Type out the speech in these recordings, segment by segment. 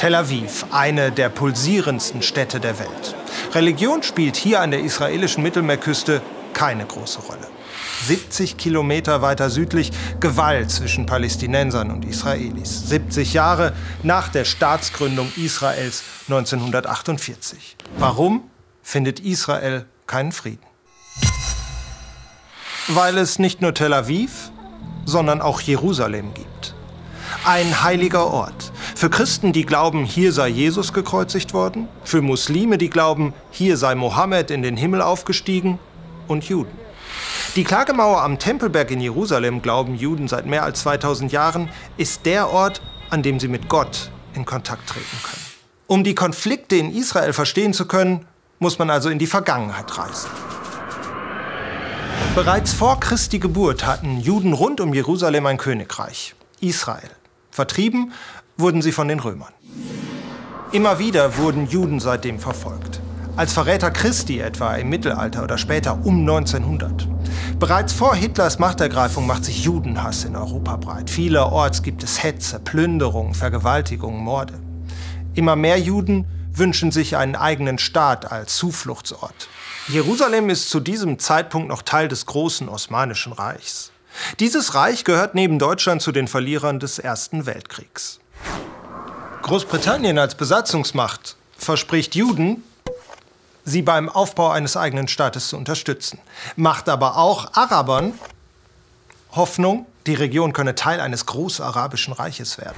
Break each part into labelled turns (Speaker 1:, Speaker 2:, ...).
Speaker 1: Tel Aviv, eine der pulsierendsten Städte der Welt. Religion spielt hier an der israelischen Mittelmeerküste keine große Rolle. 70 Kilometer weiter südlich Gewalt zwischen Palästinensern und Israelis. 70 Jahre nach der Staatsgründung Israels 1948. Warum findet Israel keinen Frieden? Weil es nicht nur Tel Aviv, sondern auch Jerusalem gibt. Ein heiliger Ort. Für Christen, die glauben, hier sei Jesus gekreuzigt worden. Für Muslime, die glauben, hier sei Mohammed in den Himmel aufgestiegen. Und Juden. Die Klagemauer am Tempelberg in Jerusalem, glauben Juden seit mehr als 2000 Jahren, ist der Ort, an dem sie mit Gott in Kontakt treten können. Um die Konflikte in Israel verstehen zu können, muss man also in die Vergangenheit reisen. Bereits vor Christi Geburt hatten Juden rund um Jerusalem ein Königreich, Israel. Vertrieben wurden sie von den Römern. Immer wieder wurden Juden seitdem verfolgt. Als Verräter Christi etwa im Mittelalter oder später um 1900. Bereits vor Hitlers Machtergreifung macht sich Judenhass in Europa breit. Vielerorts gibt es Hetze, Plünderungen, Vergewaltigungen, Morde. Immer mehr Juden wünschen sich einen eigenen Staat als Zufluchtsort. Jerusalem ist zu diesem Zeitpunkt noch Teil des großen Osmanischen Reichs. Dieses Reich gehört neben Deutschland zu den Verlierern des Ersten Weltkriegs. Großbritannien als Besatzungsmacht verspricht Juden, sie beim Aufbau eines eigenen Staates zu unterstützen, macht aber auch Arabern Hoffnung, die Region könne Teil eines großarabischen Reiches werden.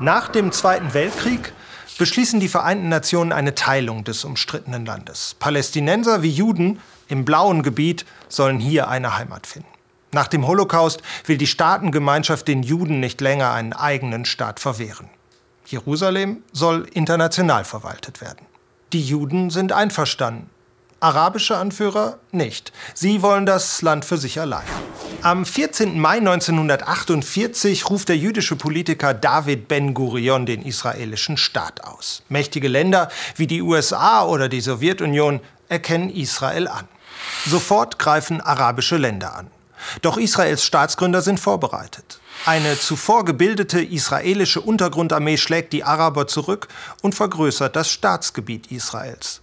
Speaker 1: Nach dem Zweiten Weltkrieg beschließen die Vereinten Nationen eine Teilung des umstrittenen Landes. Palästinenser wie Juden im blauen Gebiet sollen hier eine Heimat finden. Nach dem Holocaust will die Staatengemeinschaft den Juden nicht länger einen eigenen Staat verwehren. Jerusalem soll international verwaltet werden. Die Juden sind einverstanden. Arabische Anführer nicht. Sie wollen das Land für sich allein. Am 14. Mai 1948 ruft der jüdische Politiker David Ben-Gurion den israelischen Staat aus. Mächtige Länder wie die USA oder die Sowjetunion erkennen Israel an. Sofort greifen arabische Länder an. Doch Israels Staatsgründer sind vorbereitet. Eine zuvor gebildete israelische Untergrundarmee schlägt die Araber zurück und vergrößert das Staatsgebiet Israels.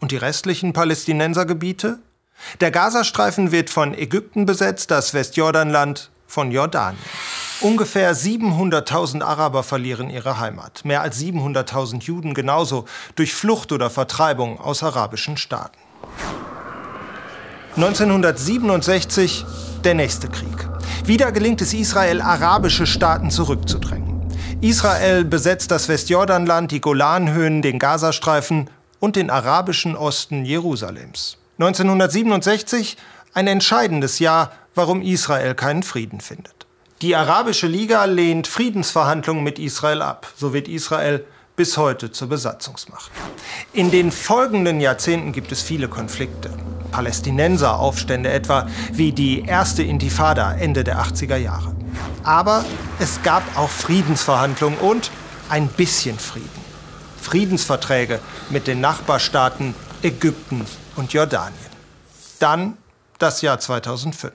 Speaker 1: Und die restlichen Palästinensergebiete? Der Gazastreifen wird von Ägypten besetzt, das Westjordanland von Jordanien. Ungefähr 700.000 Araber verlieren ihre Heimat, mehr als 700.000 Juden genauso durch Flucht oder Vertreibung aus arabischen Staaten. 1967 der nächste Krieg. Wieder gelingt es Israel, arabische Staaten zurückzudrängen. Israel besetzt das Westjordanland, die Golanhöhen, den Gazastreifen und den arabischen Osten Jerusalems. 1967 ein entscheidendes Jahr, warum Israel keinen Frieden findet. Die Arabische Liga lehnt Friedensverhandlungen mit Israel ab. So wird Israel bis heute zur Besatzungsmacht. In den folgenden Jahrzehnten gibt es viele Konflikte. Palästinenseraufstände etwa, wie die erste Intifada Ende der 80er Jahre. Aber es gab auch Friedensverhandlungen und ein bisschen Frieden. Friedensverträge mit den Nachbarstaaten Ägypten und Jordanien. Dann das Jahr 2005.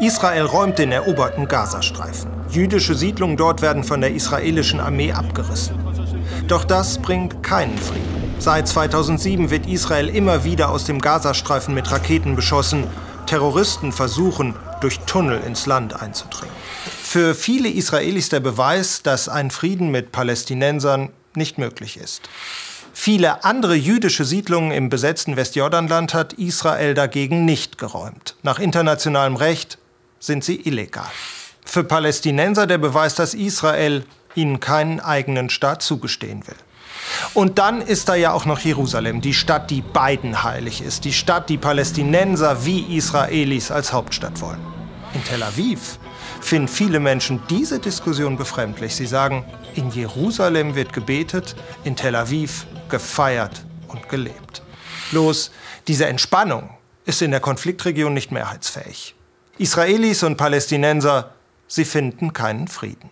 Speaker 1: Israel räumt den eroberten Gazastreifen. Jüdische Siedlungen dort werden von der israelischen Armee abgerissen. Doch das bringt keinen Frieden. Seit 2007 wird Israel immer wieder aus dem Gazastreifen mit Raketen beschossen. Terroristen versuchen, durch Tunnel ins Land einzudringen. Für viele Israelis der Beweis, dass ein Frieden mit Palästinensern nicht möglich ist. Viele andere jüdische Siedlungen im besetzten Westjordanland hat Israel dagegen nicht geräumt. Nach internationalem Recht sind sie illegal. Für Palästinenser der Beweis, dass Israel ihnen keinen eigenen Staat zugestehen will. Und dann ist da ja auch noch Jerusalem, die Stadt, die beiden heilig ist, die Stadt, die Palästinenser wie Israelis als Hauptstadt wollen. In Tel Aviv finden viele Menschen diese Diskussion befremdlich. Sie sagen, in Jerusalem wird gebetet, in Tel Aviv gefeiert und gelebt. Bloß diese Entspannung ist in der Konfliktregion nicht mehrheitsfähig. Israelis und Palästinenser, sie finden keinen Frieden.